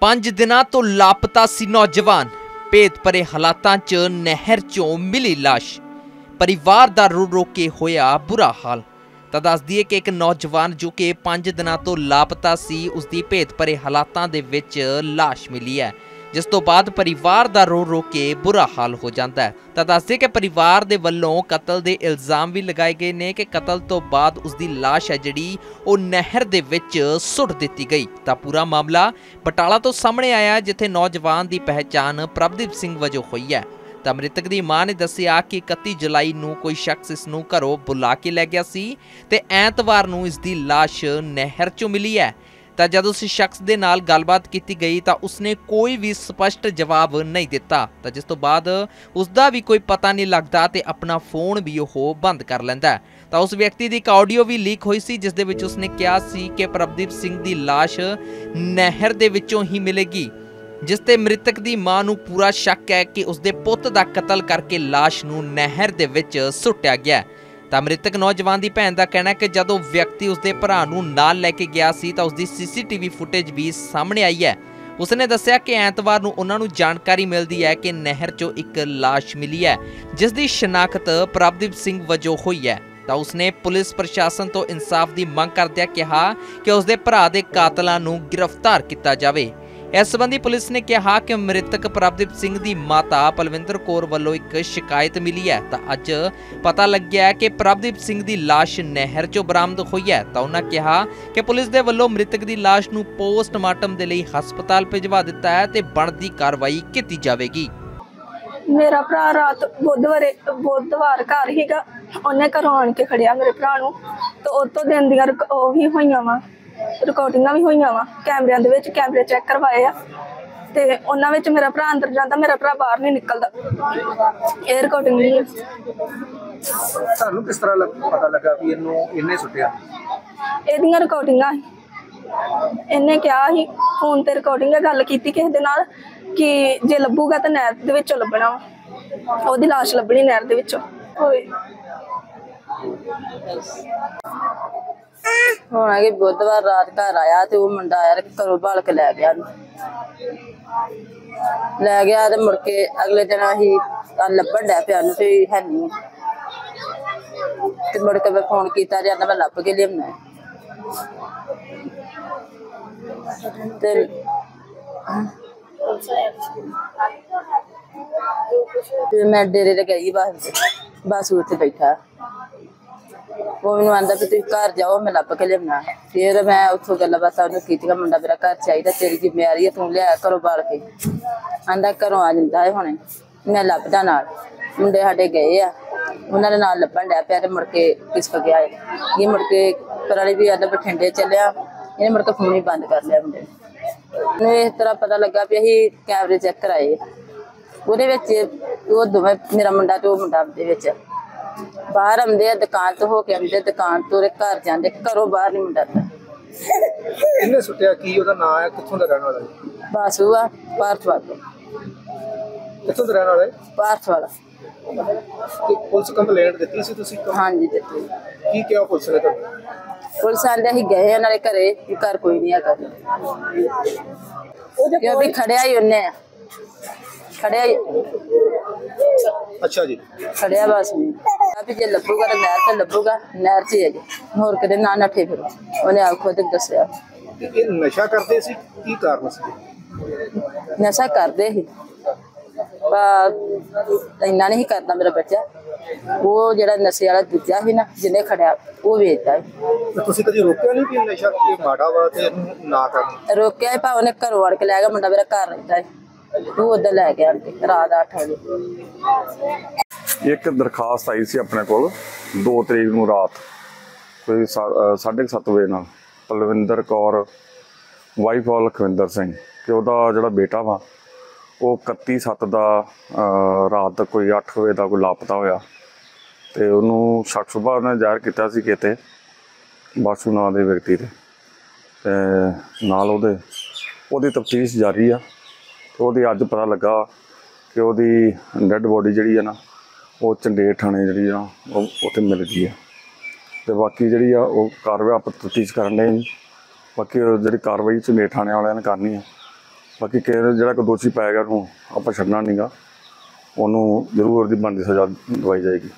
ਪੰਜ ਦਿਨਾਂ ਤੋਂ ਲਾਪਤਾ ਸੀ ਨੌਜਵਾਨ। ਭੇਤ ਭਰੇ ਹਾਲਾਤਾਂ 'ਚ ਨਹਿਰ 'ਚੋਂ ਮਿਲੀ ਲਾਸ਼। ਪਰਿਵਾਰ ਦਾ ਰੋ ਰੋ ਕੇ ਹੋਇਆ ਬੁਰਾ ਹਾਲ। ਤਾਂ ਦੱਸ ਦਈਏ ਕਿ ਇੱਕ ਨੌਜਵਾਨ ਜੋ ਕਿ 5 ਦਿਨਾਂ ਤੋਂ ਲਾਪਤਾ ਸੀ ਉਸ ਦੀ ਭੇਤ ਭਰੇ ਹਾਲਾਤਾਂ ਦੇ ਵਿੱਚ ਲਾਸ਼ ਮਿਲੀ ਹੈ। ਜਿਸ ਤੋਂ ਬਾਅਦ ਪਰਿਵਾਰ ਦਾ ਰੋ ਰੋ ਕੇ ਬੁਰਾ ਹਾਲ ਹੋ ਜਾਂਦਾ ਹੈ। ਤਾਂ ਦੱਸਦੇ ਕਿ ਪਰਿਵਾਰ ਦੇ ਵੱਲੋਂ ਕਤਲ ਦੇ ਇਲਜ਼ਾਮ ਵੀ ਲਗਾਏ ਗਏ ਨੇ ਕਿ ਕਤਲ ਤੋਂ ਬਾਅਦ ਉਸ ਦੀ ਲਾਸ਼ ਹੈ ਜਿਹੜੀ ਉਹ ਨਹਿਰ ਦੇ ਵਿੱਚ ਸੁੱਟ ਦਿੱਤੀ ਗਈ। ਤਾਂ ਪੂਰਾ ਮਾਮਲਾ ਬਟਾਲਾ ਤੋਂ ਸਾਹਮਣੇ ਆਇਆ ਜਿੱਥੇ ਨੌਜਵਾਨ ਦੀ ਪਹਿਚਾਣ ਪ੍ਰਭਦੀਪ ਸਿੰਘ ਵਜੋਂ ਹੋਈ ਹੈ। ਤਾਂ ਮ੍ਰਿਤਕ ਦੀ ਮਾਂ ਨੇ ਦੱਸਿਆ ਕਿ 31 ਜੁਲਾਈ ਨੂੰ ਕੋਈ ਸ਼ਖਸ ਇਸ ਨੂੰ ਘਰੋਂ ਬੁਲਾ ਕੇ ਲੈ ਗਿਆ ਸੀ ਤੇ ਐਤਵਾਰ ਨੂੰ ਇਸ ਦੀ ਲਾਸ਼ ਨਹਿਰ 'ਚੋਂ ਮਿਲੀ ਹੈ। ਤਾਂ ਜਦ ਉਸ ਸ਼ਖਸ ਦੇ ਨਾਲ ਗੱਲਬਾਤ ਕੀਤੀ ਗਈ ਤਾਂ ਉਸਨੇ ਕੋਈ ਵੀ ਸਪਸ਼ਟ ਜਵਾਬ ਨਹੀਂ ਦਿੱਤਾ ਤਾਂ ਜਿਸ ਤੋਂ ਬਾਅਦ ਉਸ ਦਾ ਵੀ ਕੋਈ ਪਤਾ ਨਹੀਂ ਲੱਗਦਾ ਤੇ ਆਪਣਾ ਫੋਨ ਵੀ ਉਹ ਬੰਦ ਕਰ ਲੈਂਦਾ ਤਾਂ ਉਸ ਵਿਅਕਤੀ ਦੀ ਇੱਕ ਆਡੀਓ ਵੀ ਲੀਕ ਹੋਈ ਸੀ, ਜਿਸ ਦੇ ਵਿੱਚ ਉਸਨੇ ਕਿਹਾ ਸੀ ਕਿ ਪ੍ਰਭਦੀਪ ਸਿੰਘ ਦੀ ਲਾਸ਼ ਨਹਿਰ ਦੇ ਵਿੱਚੋਂ ਹੀ ਮਿਲੇਗੀ, ਜਿਸ ਤੇ ਮ੍ਰਿਤਕ ਦੀ ਮਾਂ ਨੂੰ ਪੂਰਾ ਸ਼ੱਕ ਹੈ ਕਿ ਉਸਦੇ ਪੁੱਤ ਦਾ ਕਤਲ ਕਰਕੇ ਲਾਸ਼ ਨੂੰ ਨਹਿਰ ਦੇ ਵਿੱਚ ਸੁੱਟਿਆ ਗਿਆ ਹੈ। ਤਾਂ ਮ੍ਰਿਤਕ ਨੌਜਵਾਨ ਦੀ ਭੈਣ ਦਾ ਕਹਿਣਾ ਹੈ ਕਿ ਜਦੋਂ ਵਿਅਕਤੀ ਉਸਦੇ ਭਰਾ ਨੂੰ ਨਾਲ ਲੈ ਕੇ ਗਿਆ ਸੀ ਤਾਂ ਉਸਦੀ ਸੀਸੀਟੀਵੀ ਫੁਟੇਜ ਵੀ ਸਾਹਮਣੇ ਆਈ ਹੈ। ਉਸਨੇ ਦੱਸਿਆ ਕਿ ਐਤਵਾਰ ਨੂੰ ਉਹਨਾਂ ਨੂੰ ਜਾਣਕਾਰੀ ਮਿਲਦੀ ਹੈ ਕਿ ਨਹਿਰ 'ਚੋਂ ਇੱਕ ਲਾਸ਼ ਮਿਲੀ ਹੈ, ਜਿਸ ਦੀ ਸ਼ਨਾਖਤ ਪ੍ਰਭਦੀਪ ਸਿੰਘ ਵਜੋਂ ਹੋਈ ਹੈ। ਤਾਂ ਉਸਨੇ ਪੁਲਿਸ ਪ੍ਰਸ਼ਾਸਨ ਤੋਂ ਇਨਸਾਫ ਦੀ ਮੰਗ ਕਰਦਿਆਂ ਕਿਹਾ ਕਿ ਉਸਦੇ ਭਰਾ ਦੇ ਕਾਤਲਾਂ ਨੂੰ ਗ੍ਰਿਫਤਾਰ ਕੀਤਾ ਜਾਵੇ। ਇਸ ਸੰਬੰਧੀ ਪੁਲਿਸ ਨੇ ਕਿਹਾ ਕਿ ਮ੍ਰਿਤਕ ਪ੍ਰਭਦੀਪ ਸਿੰਘ ਦੀ ਮਾਤਾ ਪਲਵਿੰਦਰ ਕੌਰ ਵੱਲੋਂ ਇੱਕ ਸ਼ਿਕਾਇਤ ਮਿਲੀ ਹੈ। ਤਾਂ ਅੱਜ ਪਤਾ ਲੱਗਿਆ ਕਿ ਪ੍ਰਭਦੀਪ ਸਿੰਘ ਦੀ ਲਾਸ਼ ਨਹਿਰ 'ਚੋਂ ਬਰਾਮਦ ਹੋਈ ਹੈ। ਤਾਂ ਉਹਨਾਂ ਕਿਹਾ ਕਿ ਪੁਲਿਸ ਦੇ ਵੱਲੋਂ ਮ੍ਰਿਤਕ ਦੀ ਲਾਸ਼ ਨੂੰ ਪੋਸਟਮਾਰਟਮ ਦੇ ਲਈ ਹਸਪਤਾਲ ਭਿਜਵਾ ਦਿੱਤਾ ਹੈ ਤੇ ਬਣਦੀ ਕਾਰਵਾਈ ਕੀਤੀ ਜਾਵੇਗੀ। ਮੇਰਾ ਭਰਾ ਰਾਤ ਬੁੱਧਵਾਰੇ, ਬੁੱਧਵਾਰ ਘਰ ਹੀਗਾ ਉਹਨੇ ਘਰੋਂ ਆਣ ਕੇ ਖੜਿਆ ਮੇਰੇ ਭਰਾ ਨੂੰ। ਤੇ ਉਹ ਤੋਂ ਦਿਨ ਦੀਆਂ ਉਹ ਵੀ ਹੋਈਆਂ ਵਾ। ਰਿਕਾਰਡਿੰਗਾਂ ਵੀ ਹੋਈਆਂ ਵਾ ਕੈਮਰਿਆਂ ਦੇ ਵਿੱਚ ਕੈਮਰੇ ਚੈੱਕ ਕਰਵਾਏ ਆ। ਤੇ ਉਹਨਾਂ ਵਿੱਚ ਮੇਰਾ ਭਰਾ ਅੰਦਰ ਜਾਂਦਾ ਮੇਰਾ ਭਰਾ ਬਾਹਰ ਨਹੀਂ ਨਿਕਲਦਾ। ਇਹ ਰਿਕਾਰਡਿੰਗ ਨਹੀਂ ਹੈ ਤੁਹਾਨੂੰ ਕਿਸ ਤਰ੍ਹਾਂ ਲੱਗ- ਪਤਾ ਲੱਗਾ ਵੀ ਇਹਨੂੰ ਇਹਨੇ ਸੁੱਟਿਆ? ਇਹਦੀਆਂ ਰਿਕਾਰਡਿੰਗਾਂ ਸੀ। ਇਹਨੇ ਕਿਹਾ ਸੀ ਫੋਨ ਤੇ ਰਿਕਾਰਡਿੰਗ ਗੱਲ ਕੀਤੀ ਕਿਸੇ ਦੇ ਨਾਲ ਕਿ ਜੇ ਲੱਭੂਗਾ ਤਾਂ ਨਹਿਰ ਦੇ ਵਿੱਚੋਂ ਲੱਭਣਾ ਵਾ। ਉਹਦੀ ਲਾਸ਼ ਲੱਭਣੀ ਨਹਿਰ ਦੇ ਵਿੱਚੋਂ। ਹੋਏ ਹੁਣ ਅਗੇ ਬੁੱਧਵਾਰ ਰਾਤ ਘਰ ਆਇਆ ਤੇ ਉਹ ਮੁੰਡਾ ਆਇਆ ਤੇ ਘਰੋਂ ਭਾਲ ਕੇ ਲੈ ਗਿਆ। ਉਹਨੂੰ। ਲੈ ਗਿਆ ਤੇ ਮੁੜ ਕੇ ਅਗਲੇ ਦਿਨ ਅਸੀਂ ਆ ਲੱਭਣ ਡਿਆ ਪਿਆ ਨੂੰ ਤੇ ਹੈ ਨਹੀਂ ਤੇ ਮੁੜ ਕੇ ਮੈਂ ਫੋਨ ਕੀਤਾ ਤੇ ਆਂਦਾ ਮੈਂ ਲੱਭ ਕੇ ਲਿਆਉਣਾ। ਤੇ ਤੇ ਮੈਂ ਡੇਰੇ ਤੇ ਗਈ ਬਸ ਬਸ ਉੱਥੇ ਬੈਠਾ। ਉਹ ਮੈਨੂੰ ਆਂਦਾ ਵੀ ਤੁਸੀਂ ਘਰ ਜਾਓ, ਮੈਂ ਲੱਭ ਕੇ ਲਿਆਉਣਾ। ਫਿਰ ਮੈਂ ਉੱਥੋਂ ਗੱਲਾਂ ਬਾਤਾਂ ਉਹਨੂੰ ਕੀਤੀਆਂ, ਮੁੰਡਾ ਮੇਰਾ ਘਰ ਚਾਹੀਦਾ, ਤੇਰੀ ਜ਼ਿੰਮੇਵਾਰੀ ਹੈ ਤੂੰ ਲਿਆ ਕਰੋ ਬਾਲ ਕੇ। ਆਂਦਾ ਘਰੋਂ ਆ ਜਾਂਦਾ ਹੈ ਹੁਣੇ, ਮੈਂ ਲੱਭਦਾ ਨਾਲ। ਮੁੰਡੇ ਸਾਡੇ ਗਏ ਆ, ਉਹਨਾਂ ਦੇ ਨਾਲ ਲੱਭਣ ਡਿਆ ਪਿਆ ਤੇ ਮੁੜ ਕੇ ਕਿਸ ਗਿਆ ਹੈ ਇਹ ਮੁੜ ਕੇ ਪਰਾਲੀ ਵੀ ਆਂਦਾ ਬਠਿੰਡੇ ਚੱਲਿਆ, ਇਹਨੇ ਮੁੜ ਕੇ ਫੋਨ ਹੀ ਬੰਦ ਕਰ ਲਿਆ ਮੁੰਡੇ ਨੇ। ਇਸ ਤਰ੍ਹਾਂ ਪਤਾ ਲੱਗਾ ਵੀ ਅਸੀਂ ਕੈਮਰੇ ਚੈੱਕ ਕਰਾਏ। ਉਹਦੇ ਵਿੱਚ ਉਹ ਦੋਵੇਂ, ਮੇਰਾ ਮੁੰਡਾ ਤੇ ਉਹ ਮੁੰਡਾ ਦੇ ਵਿੱਚ। ਬਾਹਰ ਆਉਂਦੇ ਆ ਦੁਕਾਨ ਤੋਂ ਹੋ ਕੇ ਆਉਂਦੇ ਦੁਕਾਨ ਤੋਂ ਉਹਦੇ ਘਰ ਜਾਂਦੇ ਘਰੋਂ ਬਾਹਰ ਨਹੀਂ ਮੁੰਡਾ ਤਾਂ ਇਹਨੇ ਸੁੱਟਿਆ ਕੀ ਉਹਦਾ ਨਾਮ ਹੈ ਕਿੱਥੋਂ ਦਾ ਰਹਿਣ ਵਾਲਾ ਹੈ ਬਾਸੂ ਆ ਪਾਰਥ ਵਾਲਾ ਕਿੱਥੋਂ ਦਾ ਰਹਿਣ ਵਾਲਾ ਹੈ ਪਾਰਥ ਵਾਲਾ ਤੇ ਪੁਲਿਸ ਕੰਪਲੇਂਟ ਦਿੱਤੀ ਸੀ ਤੁਸੀਂ ਹਾਂਜੀ ਦਿੱਤੀ। ਕੀ ਕਿਹਾ ਪੁਲਿਸ ਨੇ ਤੁਹਾਨੂੰ? ਪੁਲਿਸ ਆਂਦੇ ਅਸੀਂ ਗਏ ਉਹਨਾਂ ਦੇ ਘਰੇ ਵੀ ਘਰ ਕੋਈ ਨਹੀਂ ਹੈਗਾ। ਕਿਉਂ ਵੀ ਖੜਿਆ ਹੀ ਉਹਨੇ ਆ। ਖੜਿਆ ਹੀ। ਅੱਛਾ ਜੀ। ਖੜਿਆ ਬਸ। ਨਹੀਂ ਆ ਵੀ ਜੇ ਲੱਭੂਗਾ ਤਾਂ ਨਹਿਰ ਤੇ ਲੱਭੂਗਾ। ਨਹਿਰ 'ਚ ਹੀ ਹੈ ਜੀ ਹੋਰ ਕਿਤੇ ਨਾ ਨੱਠੇ ਫਿਰ। ਉਹਨੇ ਆਪ ਖੁਦ ਦੱਸਿਆ। ਤੇ ਇਹ ਨਸ਼ਾ ਕਰਦੇ ਸੀ? ਕੀ ਕਾਰਨ ਸੀ? ਨਸ਼ਾ ਕਰਦੇ ਸੀ। ਪਰ ਇੰਨਾ ਨਹੀਂ ਕਰਦਾ ਮੇਰਾ ਬੱਚਾ। ਉਹ ਜਿਹੜਾ ਨਸ਼ੇ ਵਾਲਾ ਦੂਜਾ ਸੀ ਨਾ ਜਿਹਨੇ ਖੜਿਆ ਉਹ ਵੇਚਦਾ ਤੇ ਤੁਸੀਂ ਕਦੀ ਰੋਕਿਆ ਨਹੀਂ ਕਿ ਨਸ਼ਾ ਇਹ ਮਾੜਾ ਵਾ ਤੇ ਇਹਨੂੰ ਨਾ ਕਰਨਾ? ਰੋਕਿਆ ਹੀ ਭਾਵੇਂ ਉਹਨੇ ਘਰੋਂ ਵੜ ਕੇ ਲੈ ਗਿਆ ਮੁੰਡਾ ਮੇਰਾ ਘਰ ਰਹਿੰਦਾ ਸੀ। ਉਹ ਉਧਰ ਲੈ ਗਿਆ ਆਣ ਕੇ ਰਾਤ 8 ਵਜੇ। ਇੱਕ ਦਰਖਾਸਤ ਆਈ ਸੀ ਆਪਣੇ ਕੋਲ 2 ਤਰੀਕ ਨੂੰ ਰਾਤ ਕੋਈ 7:30 ਵਜੇ ਨਾਲ। ਪਲਵਿੰਦਰ ਕੌਰ ਵਾਈਫ ਆਫ ਲਖਵਿੰਦਰ ਸਿੰਘ ਕਿ ਉਹਦਾ ਜਿਹੜਾ ਬੇਟਾ ਵਾ ਉਹ 31/7 ਦਾ ਅਹ, ਰਾਤ ਕੋਈ 8 ਵਜੇ ਦਾ ਕੋਈ ਲਾਪਤਾ ਹੋਇਆ ਤੇ ਉਹਨੂੰ ਸ਼ੱਕ ਸੁਭਾ ਨੇ ਜ਼ਾਹਿਰ ਕੀਤਾ ਸੀ ਕਿਤੇ ਬਾਸੂ ਨਾਂ ਦੇ ਵਿਅਕਤੀ ਤੇ ਤੇ ਨਾਲ ਉਹਦੇ ਉਹਦੀ ਤਫਤੀਸ਼ ਜਾਰੀ ਆ। ਤੇ ਉਹਦੀ ਅੱਜ ਪਤਾ ਲੱਗਾ ਕਿ ਉਹਦੀ ਡੈੱਡ ਬੋਡੀ ਜਿਹੜੀ ਆ ਨਾ, ਉਹ ਚੰਡੇਰ ਥਾਣੇ ਜਿਹੜੀ ਆ, ਉਹ ਉੱਥੇ ਮਿਲ ਗਈ ਆ। ਤੇ ਬਾਕੀ ਜਿਹੜੀ ਆ, ਉਹ ਕਾਰਵਾਈ ਆਪਾਂ ਤਫਤੀਸ਼ ਕਰਨ ਦੇ ਬਾਕੀ ਜਿਹੜੀ ਕਾਰਵਾਈ ਚੰਡੇਰ ਥਾਣੇ ਵਾਲਿਆਂ ਨੇ ਕਰਨੀ ਆ। ਬਾਕੀ ਕਿਸੇ ਜਿਹੜਾ ਕੋਈ ਦੋਸ਼ੀ ਪਾਏਗਾ ਉਹਨੂੰ ਆਪਾਂ ਛੱਡਣਾ ਨਹੀਂਗਾ ਉਹਨੂੰ ਜ਼ਰੂਰ ਉਹਦੀ ਬਣਦੀ ਸਜ਼ਾ ਦਵਾਈ ਜਾਏਗੀ।